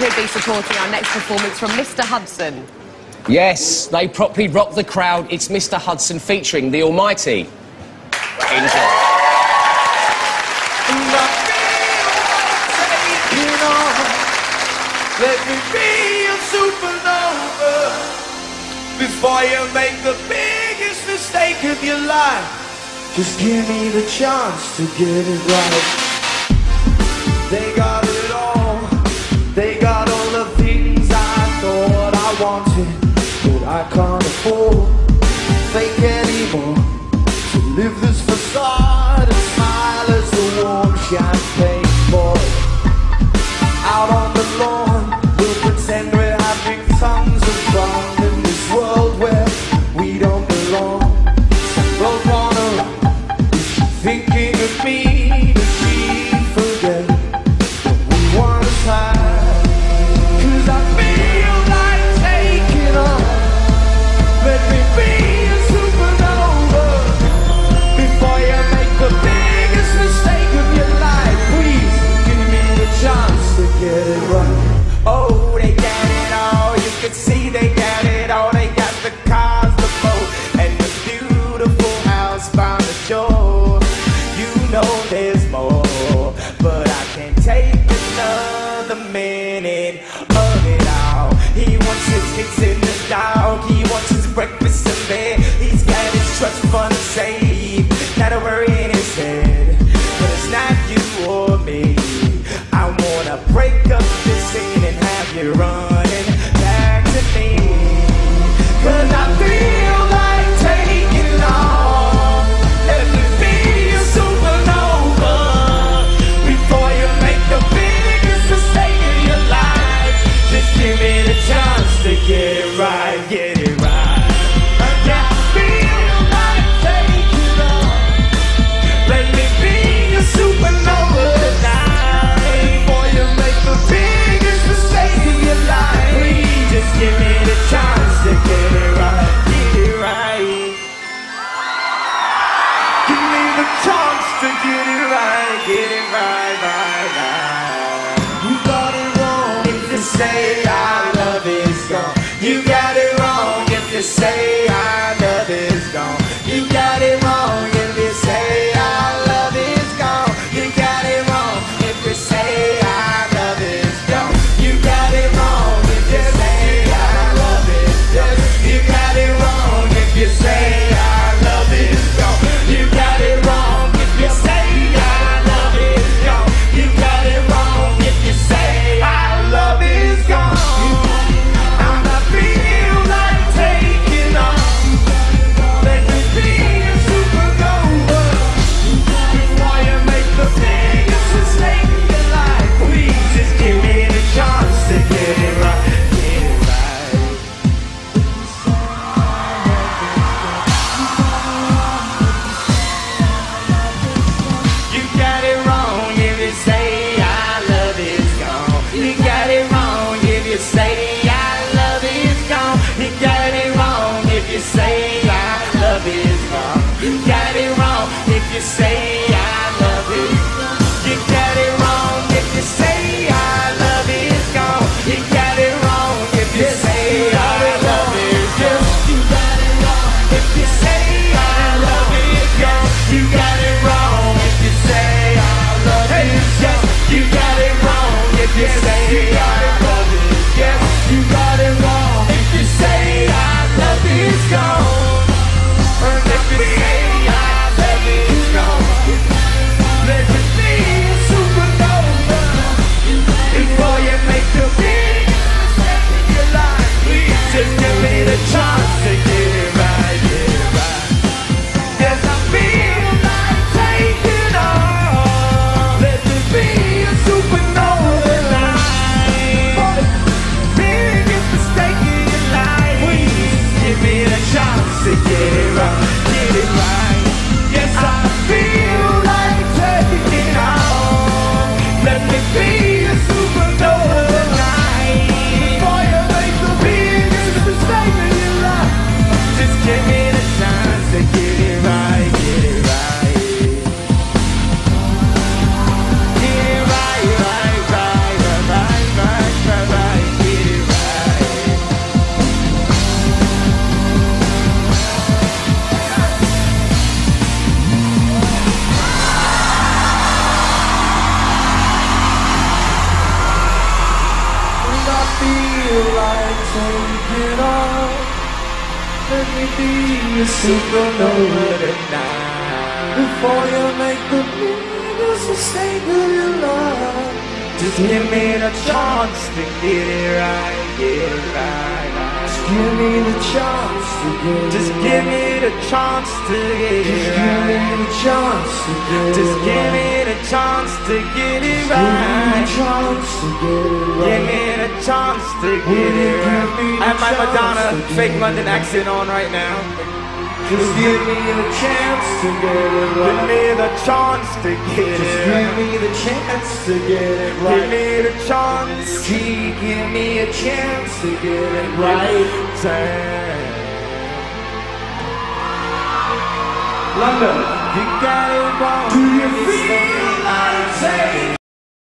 who'll be supporting our next performance from Mr. Hudson. Yes, they properly rock the crowd. It's Mr. Hudson featuring the Almighty. let me be your supernova before you make the biggest mistake of your life. Just give me the chance to get it right. wanted, but I can't afford fake anymore. To live this facade and smile as the warm champagne pours out on dog. He wants his breakfast in bed. He's got his trust fund saved. Not a worry in his head. But it's not you or me. I wanna break up this scene and have you run. say our love is gone. You got it wrong if you say our take it all. Let me be a supernova tonight. Before you make the biggest mistake of your life. Just give me the chance to get it right, get it right. Just give me the chance to get it Just give me the chance to get it right. Just give me the chance to get it Just give me the chance to get it right. Right. Give me chance to get it. I have my Madonna fake London accent on right now. Just give me the chance to get it right. Give me the chance to get it right. Give me the chance to get it right. Give me the chance. Gee, give me a chance to get it right. London, you got